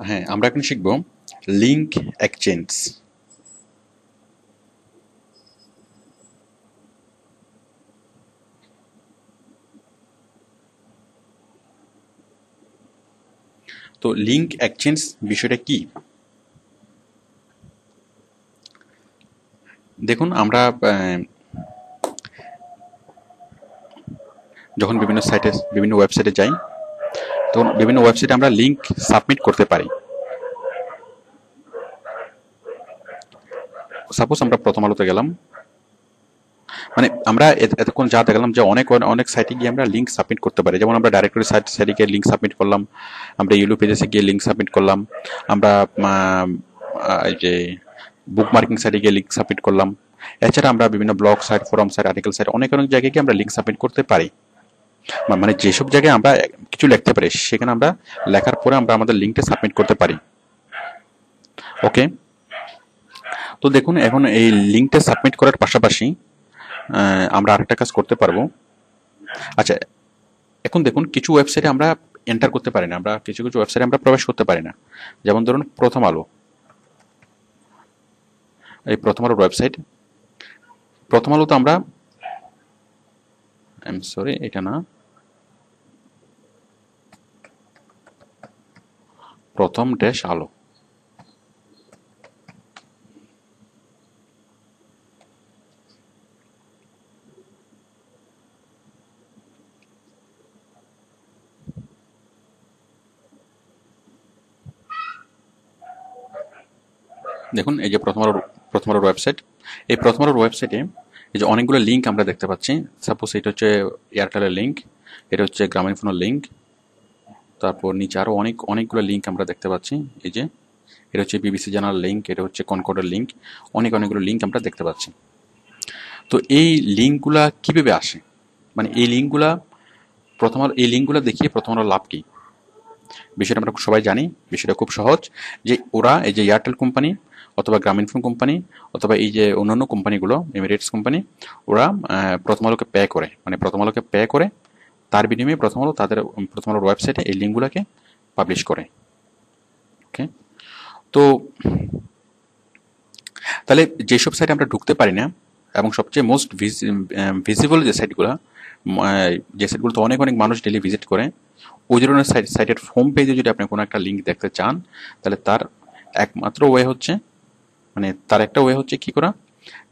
হ্যাঁ আমরা এখন শিখব লিঙ্ক এক্সচেঞ্জ তো লিঙ্ক এক্সচেঞ্জ বিষয়টা কি? দেখুন, আমরা যখন বিভিন্ন সাইটে বিভিন্ন ওয়েবসাইটে যাই তখন বিভিন্ন ওয়েবসাইটে আমরা লিঙ্ক সাবমিট করতে পারি। সাপোজ আমরা প্রথম আলোতে গেলাম। মানে আমরা এত- এতক্ষণ যা দেখালাম যে অনেক অনেক সাইটে গিয়ে আমরা লিঙ্ক সাবমিট করতে পারি। যেমন আমরা ডাইরেক্টরি সাইট সাইটে গিয়ে লিঙ্ক সাবমিট করলাম। আমরা ইউলু পেজেসে গিয়ে লিঙ্ক সাবমিট করলাম। আমরা যে বুক মার্কিং সাইটে গিয়ে লিঙ্ক সাবমিট করলাম। এছাড়া আমরা বিভিন্ন blog site forum site article site অনেক অনেক জায়গায় গিয়ে আমরা লিঙ্ক সাবমিট করতে পারি। মানে যেসব জায়গায় আমরা কিছু লিখতে পারি, সেখানে আমরা লেখার পরে আমরা আমাদের লিঙ্কটা সাবমিট করতে পারি। ওকে তো দেখুন, এখন এই লিঙ্কটা সাবমিট করার পাশাপাশি আমরা আরেকটা কাজ করতে পারব। আচ্ছা এখন দেখুন, কিছু ওয়েবসাইটে আমরা এন্টার করতে পারি না। আমরা কিছু কিছু ওয়েবসাইটে আমরা প্রবেশ করতে পারি না। যেমন ধরুন, প্রথম আলো। এই প্রথম আলোর ওয়েবসাইট প্রথম আলো তো আমরা আই এম সরি এটা না। প্রথম ড্যাশ আলো। দেখুন, এই যে প্রথম আলোর প্রথম আলোর ওয়েবসাইট এই প্রথম ওয়েবসাইটে এই যে অনেকগুলো লিঙ্ক আমরা দেখতে পাচ্ছি। সাপোজ এটা হচ্ছে এয়ারটেলের লিঙ্ক এটা হচ্ছে গ্রামীণ ফোনের লিঙ্ক তারপর নিচে আরও অনেক, অনেকগুলো লিঙ্ক আমরা দেখতে পাচ্ছি। এই যে, এটা হচ্ছে বিবিসি জানার লিঙ্ক এটা হচ্ছে কনকর্ডের লিঙ্ক অনেক, অনেকগুলো লিঙ্ক আমরা দেখতে পাচ্ছি। তো এই লিঙ্কগুলা কীভাবে আসে? মানে এই লিঙ্কগুলা প্রথম এই লিঙ্কগুলো দেখিয়ে প্রথম আলো লাভ কী? বিষয়টা আমরা সবাই জানি, বিষয়টা খুব সহজ যে ওরা এই যে এয়ারটেল কোম্পানি অথবা গ্রামীণ ফোন কোম্পানি অথবা এই যে অন্যান্য কোম্পানিগুলো এমিরেটস কোম্পানি ওরা প্রথম আলোকে পে করে। মানে প্রথম আলোকে পে করে তার বিনিময়ে প্রথম আলো তাদের প্রথম আলোর ওয়েবসাইটে এই লিঙ্কগুলোকে পাবলিশ করে। ওকে তো, তাহলে যেসব সাইটে আমরা ঢুকতে পারি না, এবং সবচেয়ে মোস্ট ভিজিবল যে সাইটগুলো যে সাইটগুলোতে অনেক অনেক মানুষ ডেলি ভিজিট করে, ওই ধরনের সাইট সাইটের হোম পেজে যদি আপনি কোনো একটা লিঙ্ক দেখতে চান, তাহলে তার একমাত্র ওয়ে হচ্ছে মানে তার একটা ওয়ে হচ্ছে কি করা?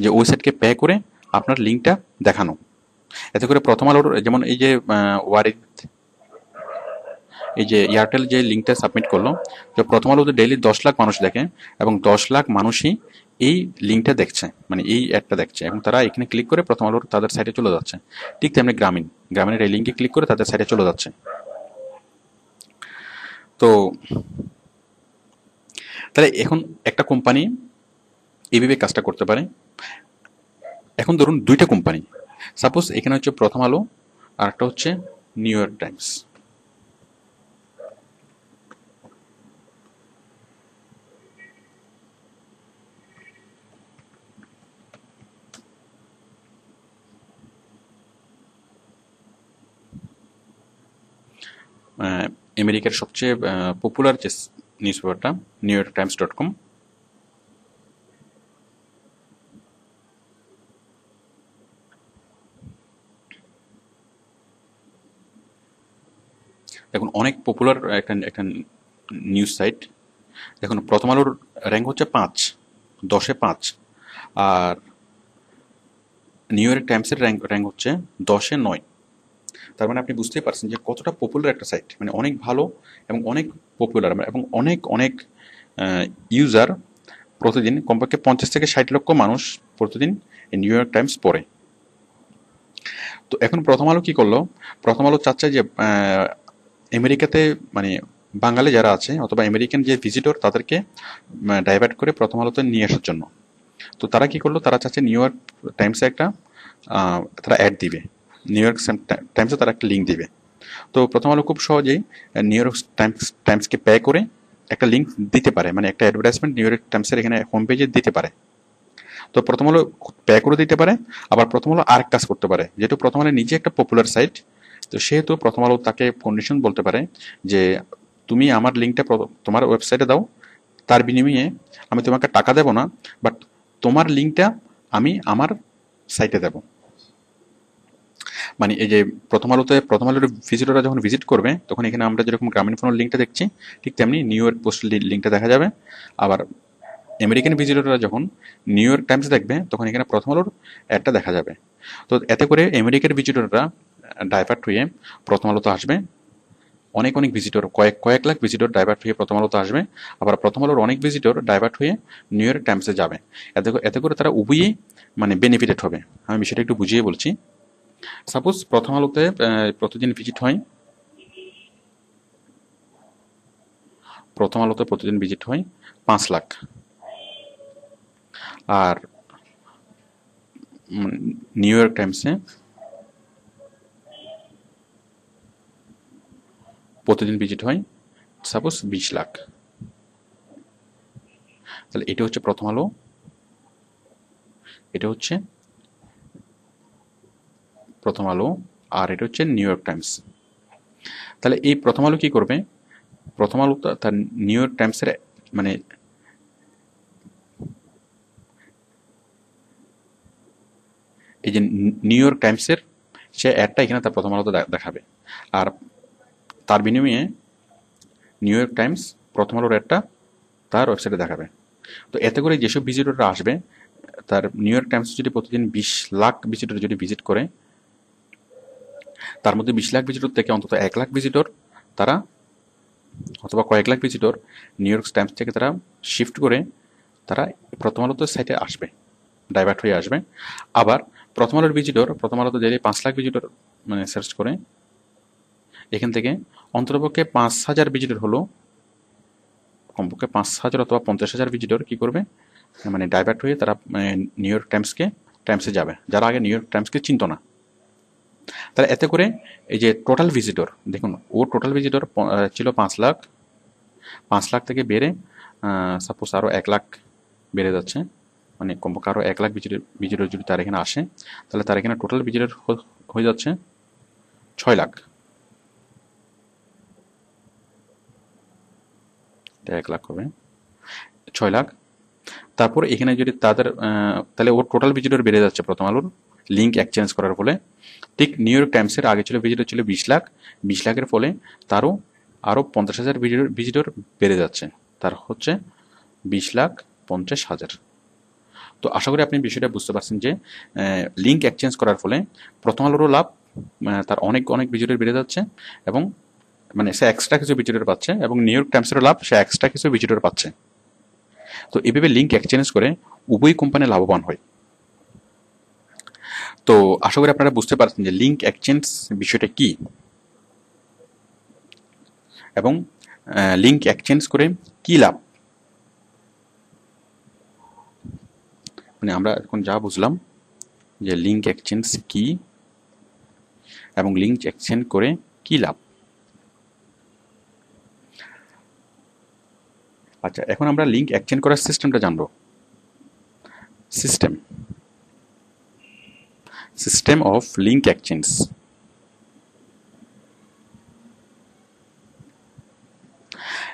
যে ওয়েবসাইটকে সাইটকে পে করে আপনার লিঙ্কটা দেখানো। এতে করে প্রথম আলোর, যেমন এই যে ওয়ারিদ এই যে এয়ারটেল যে লিঙ্কটা সাবমিট করল যে প্রথম আলোতে ডেইলি দশ লাখ মানুষ দেখে এবং দশ লাখ মানুষই এই লিঙ্কটা দেখছে মানে এই অ্যাডটা দেখছে এবং তারা এখানে ক্লিক করে প্রথম আলোর তাদের সাইটে চলে যাচ্ছে। ঠিক তেমনি গ্রামীণ গ্রামীণের এই লিঙ্কে ক্লিক করে তাদের সাইটে চলে যাচ্ছে। তো তাহলে এখন একটা কোম্পানি এইভাবে কাজটা করতে পারে। এখন ধরুন দুইটা কোম্পানি সাপোজ এখানে হচ্ছে প্রথম আলো আর একটা হচ্ছে নিউ ইয়র্ক টাইমস আমেরিকার সবচেয়ে পপুলার যে নিউজ পেপারটা New York Times dot com দেখুন অনেক পপুলার একটা একটা নিউজ সাইট দেখুন, প্রথম আলোর র্যাঙ্ক হচ্ছে পাঁচ, দশে পাঁচ। আর নিউ ইয়র্ক টাইমসের র্যাঙ্ক র্যাঙ্ক হচ্ছে দশে নয়। তার মানে আপনি বুঝতেই পারছেন যে কতটা পপুলার একটা সাইট মানে অনেক ভালো এবং অনেক পপুলার এবং অনেক অনেক ইউজার প্রতিদিন কমপক্ষে পঞ্চাশ থেকে ষাট লক্ষ মানুষ প্রতিদিন নিউ ইয়র্ক টাইমস পড়ে। তো এখন প্রথম আলো কী করল? প্রথম আলো চাচ্ছে যে আমেরিকাতে মানে বাঙালি যারা আছে, অথবা আমেরিকান যে ভিজিটর তাদেরকে ডাইভার্ট করে প্রথম আলোতে নিয়ে আসার জন্য। তো তারা কি করল? তারা চাচ্ছে নিউ ইয়র্ক টাইমসে একটা তারা অ্যাড দিবে। নিউ ইয়র্ক টাইমসে তারা একটা লিঙ্ক দিবে। তো প্রথম আলো খুব সহজেই নিউ ইয়র্ক টাইমস টাইমসকে পে করে একটা লিঙ্ক দিতে পারে। মানে একটা অ্যাডভার্টাইজমেন্ট নিউ ইয়র্ক টাইমসের এখানে হোম পেজে দিতে পারে। তো প্রথম আলো পে করে দিতে পারে। আবার প্রথম আলো আরেক কাজ করতে পারে। যেহেতু প্রথম আলো নিজে একটা পপুলার সাইট তো সেহেতু প্রথম আলো তাকে কন্ডিশন বলতে পারে যে তুমি আমার লিঙ্কটা তোমার ওয়েবসাইটে দাও। তার বিনিময়ে আমি তোমাকে টাকা দেব না বাট তোমার লিঙ্কটা আমি আমার সাইটে দেব। মানে এই যে প্রথম আলোতে, প্রথম আলোর ভিজিটররা যখন ভিজিট করবে, তখন এখানে আমরা যেরকম গ্রামীণ ফোনের লিঙ্কটা দেখছি, ঠিক তেমনি নিউ ইয়র্ক পোস্ট লিঙ্কটা দেখা যাবে। আবার আমেরিকান ভিজিটররা যখন নিউ ইয়র্ক টাইমস দেখবে, তখন এখানে প্রথম আলোর অ্যাডটা দেখা যাবে। তো এতে করে আমেরিকার ভিজিটররা ডাইভার্ট হয়ে প্রথম আলোতে আসবে। অনেক অনেক ভিজিটর কয়েক কয়েক লাখ ভিজিটর ডাইভার্ট হয়ে প্রথম আলোতে আসবে। আবার প্রথম আলোর অনেক ভিজিটর ডাইভার্ট হয়ে নিউ ইয়র্ক টাইমসে যাবে। এতে এতে করে তারা উভয়ই মানে বেনিফিটেড হবে। আমি বিষয়টা একটু বুঝিয়ে বলছি। সাপোজ প্রথম আলোতে প্রতিদিন ভিজিট হয়। প্রথম আলোতে প্রতিদিন ভিজিট হয় পাঁচ লাখ। আর নিউ ইয়র্ক টাইমসে প্রতিদিন ভিজিট হয় সাপোজ বিশ লাখ। তাহলে এটা হচ্ছে প্রথম আলো। এটা হচ্ছে প্রথম আলো, আর এটা হচ্ছে নিউ ইয়র্ক টাইমস তাহলে এই প্রথম আলো কি করবে? প্রথম আলো তার নিউ ইয়র্ক টাইমসের মানে এই যে নিউ ইয়র্ক টাইমসের সে অ্যাডটা এখানে তার প্রথম আলোতে দেখাবে। আর তার বিনিময়ে নিউ ইয়র্ক টাইমস প্রথম আলোর একটা তার ওয়েবসাইটে দেখাবে। তো এতে করে যেসব ভিজিটররা আসবে, তার নিউ ইয়র্ক টাইমস যদি প্রতিদিন বিশ লাখ ভিজিটর যদি ভিজিট করে, তার মধ্যে বিশ লাখ ভিজিটর থেকে অন্তত এক লাখ ভিজিটর তারা অথবা কয়েক lakh visitor New York Times থেকে তারা শিফট করে তারা প্রথম আলোতে সাইটে আসবে, ডাইভার্ট হয়ে আসবে। আবার প্রথম আলোর ভিজিটর, প্রথম আলোতে যে পাঁচ লাখ ভিজিটর মানে সার্চ করে এখান থেকে অন্ততপক্ষে পাঁচ হাজার ভিজিটর হলো। কমপক্ষে পাঁচ হাজার অথবা পঞ্চাশ হাজার ভিজিটর কী করবে? মানে ডাইভার্ট হয়ে তারা নিউ ইয়র্ক টাইমসকে টাইমসে যাবে। যারা আগে নিউ ইয়র্ক টাইমসকে চিনত না। তাহলে এতে করে এই যে টোটাল ভিজিটর দেখুন, ও টোটাল ভিজিটর ছিল পাঁচ লাখ। পাঁচ লাখ থেকে বেড়ে সাপোজ আরও এক লাখ বেড়ে যাচ্ছে। মানে কমপক্ষে আরও এক লাখ ভিজিটর ভিজিটর যদি তার এখানে আসে, তাহলে তার এখানে টোটাল ভিজিটর হয়ে যাচ্ছে ছয় লাখ। এক লাখ হবে, ছয় লাখ। তারপর এখানে যদি তাদের তাহলে ওর টোটাল ভিজিটর বেড়ে যাচ্ছে প্রথম আলোর। লিঙ্ক এক্সচেঞ্জ করার ফলে। ঠিক নিউ ইয়র্ক টাইমসের আগে ছিল ভিজিটর ছিল বিশ লাখ। বিশ লাখের ফলে তারও আরও পঞ্চাশ হাজার ভিজিটর ভিজিটর বেড়ে যাচ্ছে। তার হচ্ছে বিশ লাখ পঞ্চাশ হাজার। তো আশা করি আপনি বিষয়টা বুঝতে পারছেন যে লিঙ্ক এক্সচেঞ্জ করার ফলে প্রথম আলোরও লাভ তার অনেক অনেক ভিজিটর বেড়ে যাচ্ছে এবং মানে সে এক্সট্রা কিছু ভিজিটর পাচ্ছে এবং নিউ ইয়র্ক টাইমসেরও লাভ, সে এক্সট্রা কিছু ভিজিটর পাচ্ছে। তো এভাবে লিঙ্ক এক্সচেঞ্জ করে উভয় কোম্পানি লাভবান হয়। তো আশা করি আপনারা বুঝতে পারছেন যে লিঙ্ক এক্সচেঞ্জ বিষয়টা কি। এবং লিঙ্ক এক্সচেঞ্জ করে কি লাভ। মানে আমরা এখন যা বুঝলাম যে লিঙ্ক এক্সচেঞ্জ কি এবং লিঙ্ক এক্সচেঞ্জ করে কি লাভ। আচ্ছা এখন আমরা লিঙ্ক এক্সচেঞ্জ করার সিস্টেমটা জানব। System system of link exchange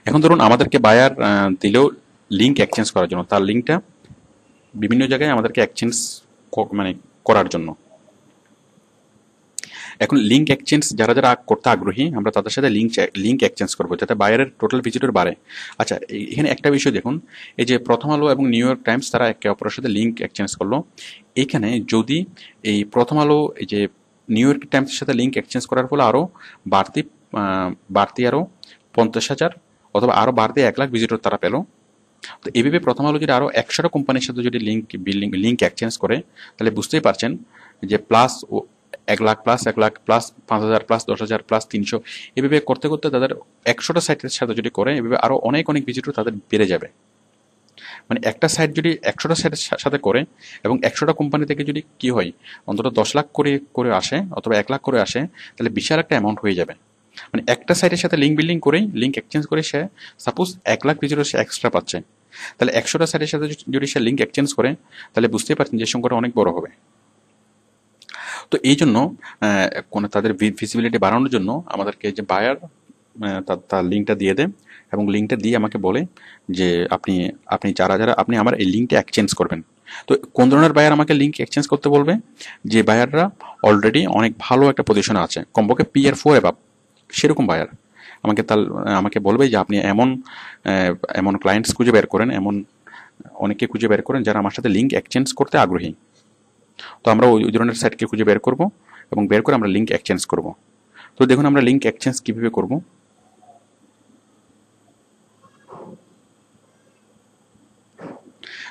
এখন ধরুন আমাদেরকে বায়ার দিলেও লিঙ্ক এক্সচেঞ্জ করার জন্য। তার লিঙ্কটা বিভিন্ন জায়গায় আমাদেরকে এক্সচেঞ্জ মানে করার জন্য। এখন লিঙ্ক এক্সচেঞ্জ যারা যারা করতে আগ্রহী, আমরা তাদের সাথে লিঙ্ক লিঙ্ক এক্সচেঞ্জ করব যাতে বাইরের টোটাল ভিজিটর বাড়ে। আচ্ছা এখানে একটা বিষয় দেখুন, এই যে প্রথম আলো এবং নিউ ইয়র্ক টাইমস তারা একে অপরের সাথে লিঙ্ক এক্সচেঞ্জ করল। এখানে যদি এই প্রথম আলো, এই যে নিউ ইয়র্ক টাইমসের সাথে লিঙ্ক এক্সচেঞ্জ করার ফলে আরও বাড়তি বাড়তি আরও পঞ্চাশ হাজার অথবা আরও বাড়তি এক লাখ ভিজিটর তারা পেল। তো এভাবে প্রথম আলো যদি আরও একশোটা কোম্পানির সাথে যদি লিঙ্ক বিল্ডিং লিঙ্ক এক্সচেঞ্জ করে, তাহলে বুঝতেই পারছেন যে প্লাস এক লাখ প্লাস এক লাখ প্লাস পাঁচ হাজার প্লাস দশ হাজার প্লাস তিনশো। এভাবে করতে করতে তাদের একশোটা সাইটের সাথে যদি করে, এভাবে আরও অনেক অনেক ভিজিটর তাদের বেড়ে যাবে। মানে একটা সাইট যদি একশোটা সাইটের সাথে করে এবং একশোটা কোম্পানি থেকে যদি কি হয়, অন্তত দশ লাখ করে করে আসে অথবা এক লাখ করে আসে, তাহলে বিশাল একটা অ্যামাউন্ট হয়ে যাবে। মানে একটা সাইটের সাথে লিঙ্ক বিল্ডিং করেই লিঙ্ক এক্সচেঞ্জ করে সে সাপোজ এক লাখ ভিজিটর সে এক্সট্রা পাচ্ছে। তাহলে একশোটা সাইটের সাথে যদি সে লিঙ্ক এক্সচেঞ্জ করে, তাহলে বুঝতেই পারছেন যে সংখ্যাটা অনেক বড় হবে। তো এই জন্য কোনো তাদের ভিজিবিলিটি বাড়ানোর জন্য আমাদেরকে যে বায়ার তার তার লিঙ্কটা দিয়ে দেয় এবং লিঙ্কটা দিয়ে আমাকে বলে যে আপনি আপনি যারা যারা আপনি আমার এই লিঙ্কটা এক্সচেঞ্জ করবেন। তো কোন ধরনের বায়ার আমাকে লিঙ্ক এক্সচেঞ্জ করতে বলবে? যে বায়াররা অলরেডি অনেক ভালো একটা পজিশনে আছে। কমপক্ষে পি আর ফোর এভাব সেরকম বায়ার আমাকে তার আমাকে বলবে যে আপনি এমন এমন ক্লায়েন্টস খুঁজে বের করেন, এমন অনেকে খুঁজে বের করেন যারা আমার সাথে লিঙ্ক এক্সচেঞ্জ করতে আগ্রহী। তো আমরা ওই ধরনের সাইটকে খুঁজে বের করব এবং বের করে আমরা লিঙ্ক এক্সচেঞ্জ করব। তো দেখুন আমরা লিঙ্ক এক্সচেঞ্জ কীভাবে করব?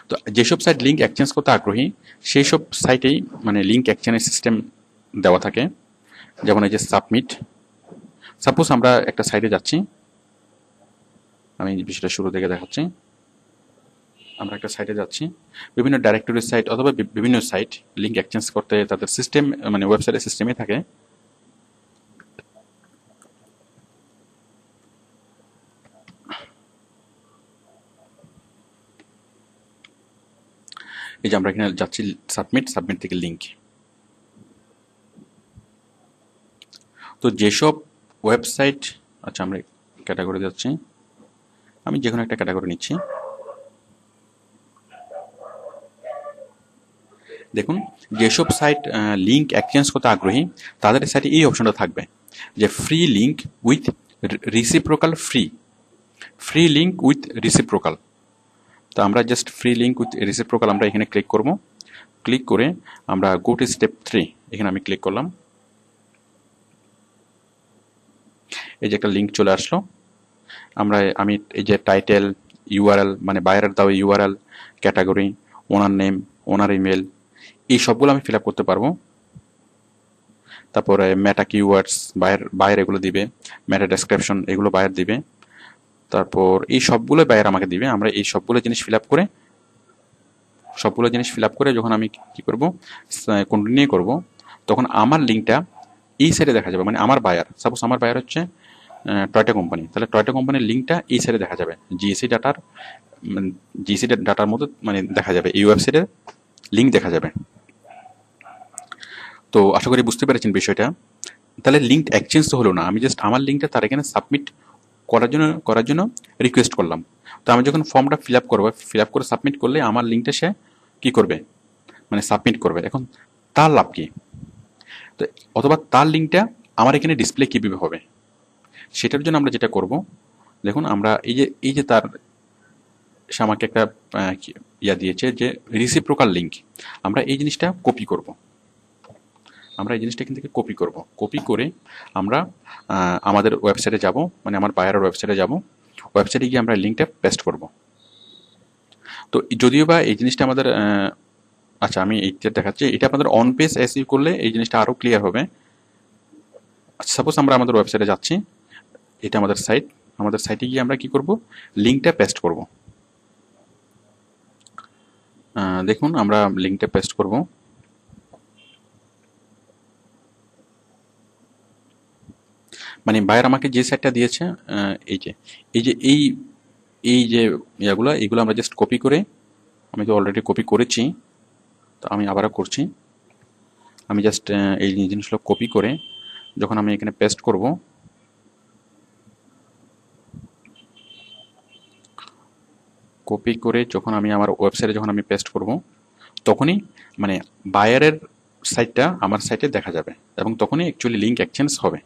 তো যেসব সাইট লিঙ্ক এক্সচেঞ্জ করতে আগ্রহী সেই সব সাইটেই মানে লিঙ্ক এক্সচেঞ্জের সিস্টেম দেওয়া থাকে। যেমন এই যে সাবমিট সাপোজ আমরা একটা সাইটে যাচ্ছি। আমি বিষয়টা শুরু থেকে দেখাচ্ছি। আমরা একটা সাইটে যাচ্ছি। বিভিন্ন ডাইরেক্টরি সাইট অথবা বিভিন্ন সাইট লিঙ্ক এক্সচেঞ্জ করতে তাদের সিস্টেম মানে ওয়েবসাইটের সিস্টেমে থাকে। এই যে আমরা এখানে যাচ্ছি সাবমিট সাবমিট থেকে লিঙ্ক তো যেসব ওয়েবসাইট আচ্ছা আমরা ক্যাটাগরি যাচ্ছি। আমি যে কোনো একটা ক্যাটাগরি নিচ্ছি। দেখুন, যেসব সাইট লিঙ্ক এক্সচেঞ্জ করতে আগ্রহী, তাদের সাইটে এই অপশনটা থাকবে যে free link with reciprocal free free link with reciprocal তো আমরা just free link with reciprocal আমরা এখানে ক্লিক করব। ক্লিক করে আমরা গো টু স্টেপ থ্রি এখানে আমি ক্লিক করলাম। এই যে একটা লিঙ্ক চলে আসলো। আমরা আমি এই যে টাইটেল ইউআরএল মানে বাইরের দাও URL category owner name owner email এই সবগুলো আমি ফিল আপ করতে পারব। তারপরে মেটা কিওয়ার্ডস বাইর, বাইরে এগুলো দিবে। মেটা ডেসক্রিপশন এগুলো বাইরে দিবে। তারপর এই সবগুলো বাইরে আমাকে দিবে। আমরা এই সবগুলো জিনিস ফিল আপ করে, সবগুলো জিনিস ফিল আপ করে যখন আমি কি করব কন্টিনিউ করব, তখন আমার লিঙ্কটা এই সাইডে দেখা যাবে। মানে আমার বায়ার সাপোজ আমার বায়ার হচ্ছে টয়টা কোম্পানি তাহলে টয়টা কোম্পানির লিঙ্কটা এই সাইডে দেখা যাবে। জিএসি ডাটার জিএসি ডাটার মধ্যে মানে দেখা যাবে। এই ওয়েবসাইটের লিঙ্ক দেখা যাবে। তো আশা করি বুঝতে পেরেছেন বিষয়টা। তাহলে লিঙ্ক এক্সচেঞ্জ তো হলো না। আমি জাস্ট আমার লিঙ্কটা তার এখানে সাবমিট করার জন্য করার জন্য রিকোয়েস্ট করলাম। তো আমি যখন ফর্মটা ফিল আপ করব ফিল আপ করে সাবমিট করলে আমার লিঙ্কটা সে কী করবে? মানে সাবমিট করবে। এখন তার লাভ কী? তো অথবা তার লিঙ্কটা আমার এখানে ডিসপ্লে কীভাবে হবে? সেটার জন্য আমরা যেটা করব, দেখুন আমরা এই যে এই যে তার সে আমাকে একটা ইয়া দিয়েছে যে রিসিপ্রোকাল লিঙ্ক আমরা এই জিনিসটা কপি করব। আমরা এই জিনিসটা এখান থেকে কপি করব। কপি করে আমরা আমাদের ওয়েবসাইটে যাব মানে আমার বায়ারের ওয়েবসাইটে যাব। ওয়েবসাইটে গিয়ে আমরা লিঙ্কটা পেস্ট করব। তো যদিও বা এই জিনিসটা আমাদের আচ্ছা আমি এইটা দেখাচ্ছি, এটা আপনাদের অন পেজ এসইউ করলে এই জিনিসটা আরও ক্লিয়ার হবে। সাপোজ আমরা আমাদের ওয়েবসাইটে যাচ্ছি, এটা আমাদের সাইট আমাদের সাইটে গিয়ে আমরা কি করব? লিঙ্কটা পেস্ট করব। দেখুন, আমরা লিঙ্কটা পেস্ট করব। মানে বায়ার আমাকে যে সাইটটা দিয়েছে এই যে এই যে, এই এই যে ইয়াগুলো এইগুলো আমরা জাস্ট কপি করে, আমি তো অলরেডি কপি করেছি, তো আমি আবারও করছি। আমি জাস্ট এই জিনিসগুলো কপি করে যখন আমি এখানে পেস্ট করব কপি করে যখন আমি আমার ওয়েবসাইটে যখন আমি পেস্ট করব, তখনই মানে বায়ারের সাইটটা আমার সাইটে দেখা যাবে এবং তখনই অ্যাকচুয়ালি লিঙ্ক এক্সচেঞ্জ হবে।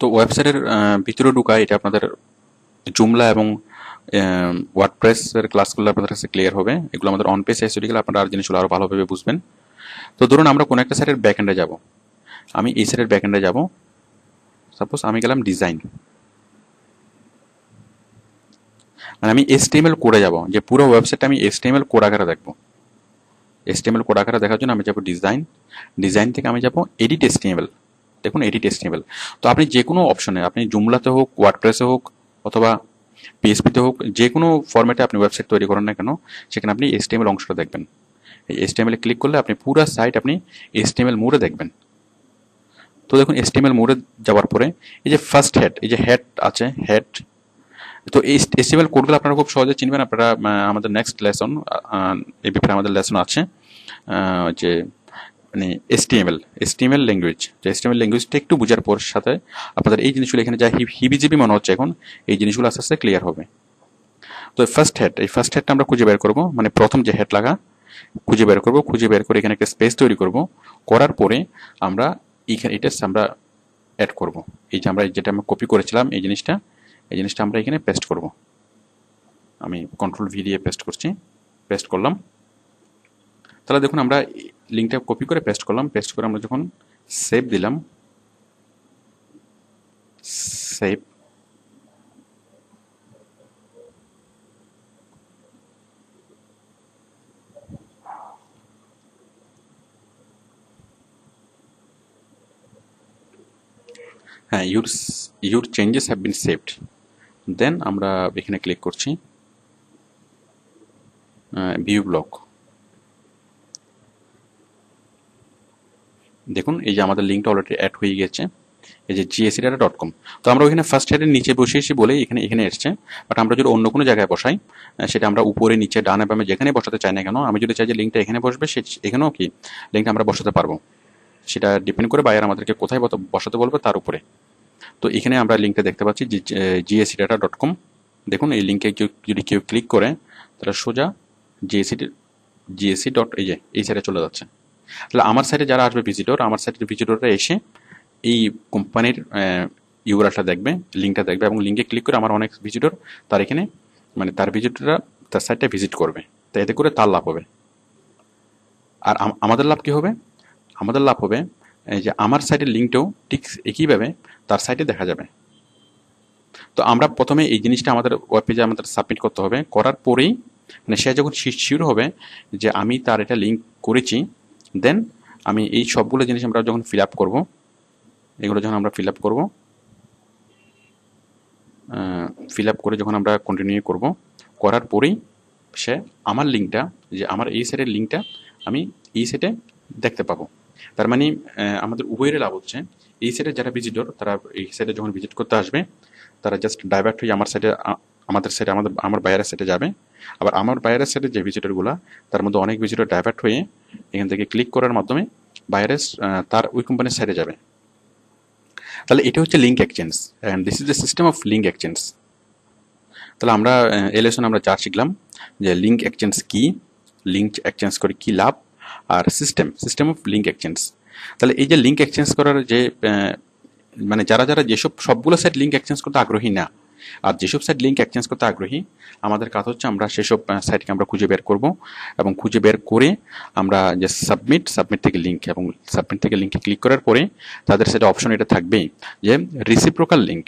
তো ওয়েবসাইটের ভিতরে ঢুকায় এটা আপনাদের জুমলা এবং ওয়ার্ডপ্রেসের ক্লাসগুলো আপনাদের কাছে ক্লিয়ার হবে। এগুলো আমাদের অন পেজ এসে গেলে আপনারা আর জিনিসগুলো আরও ভালোভাবে বুঝবেন। তো ধরুন আমরা কোনো একটা সাইটের ব্যাকএন্ডে যাব। আমি এই সাইটের ব্যাকএন্ডে যাব। সাপোজ আমি গেলাম ডিজাইন মানে আমি এসটিএমএল কোডে যাব, যে পুরো ওয়েবসাইটটা আমি এসটিএমএল কোড আকারে দেখব। এসটিএমএল কোড আকারে দেখার জন্য আমি যাব ডিজাইন ডিজাইন থেকে আমি যাব এডিট এসটিএমএল দেখুন এডিট এসটিএমএল তো আপনি যে কোনো অপশনে আপনি জুমলাতে হোক ওয়ার্ডপ্রেসে হোক, অথবা পিএসপিতে হোক যে কোনো ফরম্যাটে আপনি ওয়েবসাইট তৈরি করেন না কেন, সেখানে আপনি এসটিএমএল অংশটা দেখবেন। এই এসটিএমএল ক্লিক করলে আপনি পুরো সাইট আপনি এসটিএমএল মোডে দেখবেন। তো দেখুন এসটিএমএল মোডে যাওয়ার পরে, এই যে ফার্স্ট হেড এই যে হেড আছে হেড তো এই এসটিএমএল কোডগুলো আপনারা খুব সহজে চিনবেন। আপনারা আমাদের নেক্সট লেসন এই ব্যাপারে আমাদের লেসন আছে যে মানে এসটিএমএল এসটিএমএল ল্যাঙ্গুয়েজ যে এসটিএমএল ল্যাঙ্গুয়েজটা একটু বোঝার পর সাথে আপনাদের এই জিনিসগুলো এখানে যা হিব- হিবিজিবি মনে হচ্ছে এখন, এই জিনিসগুলো আস্তে আস্তে ক্লিয়ার হবে। তো ফার্স্ট হেড এই ফার্স্ট হেডটা আমরা খুঁজে বের করব। মানে প্রথম যে হেড লাগা, খুঁজে বের করব, খুঁজে বের করে এখানে একটা স্পেস তৈরি করব। করার পরে আমরা এখানে এটা আমরা অ্যাড করব। এই যে আমরা যেটা আমরা কপি করেছিলাম এই জিনিসটা এই জিনিসটা আমরা এখানে পেস্ট করব। আমি কন্ট্রোল ভি দিয়ে পেস্ট করছি পেস্ট করলাম। তাহলে দেখুন আমরা লিঙ্কটা কপি করে পেস্ট করলাম পেস্ট করে আমরা যখন সেভ দিলাম সেভ হ্যাঁ your your changes have been saved then আমরা এখানে ক্লিক করছি ভিউ ব্লক দেখুন, এই যে আমাদের লিঙ্কটা অলরেডি অ্যাড হয়ে গেছে, এই যে জিএসি ডাটা ডট কম তো আমরা ওইখানে ফার্স্ট হেডের নিচে বসিয়েছি বলে এখানে এখানে এসছে বাট আমরা যদি অন্য কোনো জায়গায় বসাই সেটা আমরা উপরে, নিচে, ডানে, বামে যেখানে বসাতে চাই না কেন, আমি যদি চাই যে লিঙ্কটা এখানে বসবে, সে, এখানেও কি লিঙ্কটা আমরা বসাতে পারব। সেটা ডিপেন্ড করে বাইরে আমাদেরকে কোথায় বসাতে বলবে তার উপরে। তো এখানে আমরা লিঙ্কটা দেখতে পাচ্ছি জিএসি ডাটা ডট কম দেখুন, এই লিঙ্কে যদি কেউ ক্লিক করে তাহলে সোজা জিএসি জিএসি ডট এই যে, এই সাইডে চলে যাচ্ছে। তাহলে আমার সাইডে যারা আসবে ভিজিটর আমার সাইডের ভিজিটররা এসে এই কোম্পানির ইউরালটা দেখবে লিঙ্কটা দেখবে এবং লিঙ্কে ক্লিক করে আমার অনেক ভিজিটর তার এখানে মানে তার ভিজিটররা তার সাইটটা ভিজিট করবে। তো এতে করে তার লাভ হবে। আর আমাদের লাভ কি হবে? আমাদের লাভ হবে যে আমার সাইটের লিঙ্কটাও ঠিক একইভাবে তার সাইটে দেখা যাবে। তো আমরা প্রথমে এই জিনিসটা আমাদের ওয়েব পেজে আমাদের সাবমিট করতে হবে। করার পরেই মানে সে যখন শিওর হবে যে আমি তার এটা লিঙ্ক করেছি দেন আমি এই সবগুলো জিনিস আমরা যখন ফিল আপ করব, এগুলো যখন আমরা ফিল আপ করব ফিল আপ করে যখন আমরা কন্টিনিউ করব, করার পরেই সে আমার লিঙ্কটা যে আমার এই সেটের লিঙ্কটা আমি এই সেটে দেখতে পাবো। তার মানে আমাদের উভয়ের লাভ হচ্ছে, এই সেটের যারা ভিজিটর তারা এই সেটে যখন ভিজিট করতে আসবে, তারা জাস্ট ডাইভার্ট হয়ে আমার সাইডে আমাদের সাইডে আমাদের, আমার বাইরের সাইডে যাবে। আবার আমার বাইরের সাইডে যে ভিজিটরগুলো তার মধ্যে অনেক ভিজিটর ডাইভার্ট হয়ে এখান থেকে ক্লিক করার মাধ্যমে বাইরের তার ওই কোম্পানির সাইডে যাবে। তাহলে এটা হচ্ছে link exchange and this is the system of link exchange তাহলে আমরা এই লেসন আমরা যা শিখলাম, যে লিঙ্ক এক্সচেঞ্জ কি লিঙ্ক এক্সচেঞ্জ করে কি লাভ, আর system system of link exchange তাহলে এই যে লিঙ্ক এক্সচেঞ্জ করার যে মানে যারা যারা যেসব সবগুলো সাইট লিঙ্ক এক্সচেঞ্জ করতে আগ্রহী না আর যেসব সাইট লিঙ্ক এক্সচেঞ্জ করতে আগ্রহী, আমাদের কাজ হচ্ছে আমরা সেসব সাইটকে আমরা খুঁজে বের করব এবং খুঁজে বের করে আমরা যে সাবমিট সাবমিট থেকে লিঙ্ক এবং সাবমিট থেকে লিঙ্কে ক্লিক করার পরে তাদের সেটা অপশন এটা থাকবেই যে reciprocal link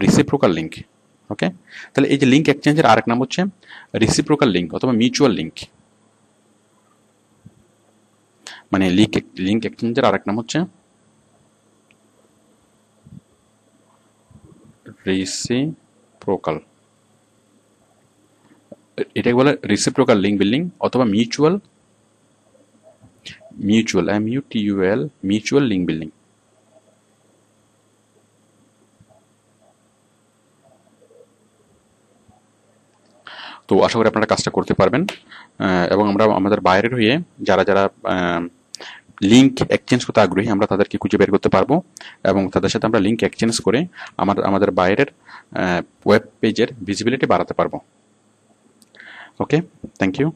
reciprocal link okay তাহলে এই যে লিঙ্ক এক্সচেঞ্জের আরেক নাম হচ্ছে রিসিপ্রোকাল লিঙ্ক অথবা মিউচুয়াল লিঙ্ক মানে লিঙ্ক লিঙ্ক এক্সচেঞ্জের আরেক নাম হচ্ছে রিসিপ্রোকাল এটাকে বলে রিসিপ্রোকাল লিঙ্ক বিল্ডিং অথবা mutual mutual M U T U L mutual link building তো আশা করি আপনারা কাজটা করতে পারবেন এবং আমরা আমাদের বাইরের হয়ে যারা যারা লিঙ্ক এক্সচেঞ্জ করতে আগ্রহী, আমরা তাদেরকে খুঁজে বের করতে পারব এবং তাদের সাথে আমরা লিঙ্ক এক্সচেঞ্জ করে আমার, আমাদের বাইরের ওয়েব পেজের ভিজিবিলিটি বাড়াতে পারব। Okay thank you